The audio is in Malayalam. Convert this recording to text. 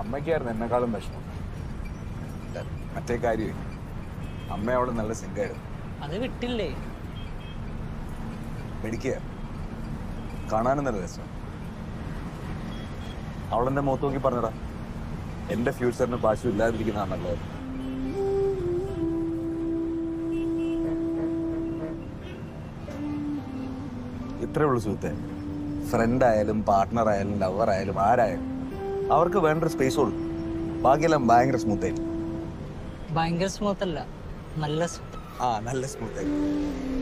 അമ്മയ്ക്കായിരുന്നു എന്നെക്കാളും വിഷമം. മറ്റേ കാര്യം അമ്മ അവിടെ നല്ല സിംഗായിരുന്നു അത് വിട്ടില്ലേ? മെഡിക്കുക കാണാനും നല്ല രസം. അവളെന്റെ മുഖത്ത് നോക്കി പറഞ്ഞടാ. എന്റെ ഫ്യൂച്ചറിന് പാശു ഇല്ലാതിരിക്കുന്നതാണല്ലോ ഇത്രേ ഉള്ളൂ സുഹൃത്തെ. ഫ്രണ്ട് ആയാലും പാർട്ട്ണർ ആയാലും ലവർ ആയാലും ആരായാലും അവർക്ക് വേണ്ട സ്പേസ് ഉള്ളൂ. ബാക്കിയെല്ലാം ഭയങ്കര സ്മൂത്ത് ആയിരിക്കും. ഭയങ്കര സ്മൂത്ത് അല്ല നല്ല സ്മൂത്ത് ആ നല്ല സ്മൂത്ത് ആയിരിക്കും.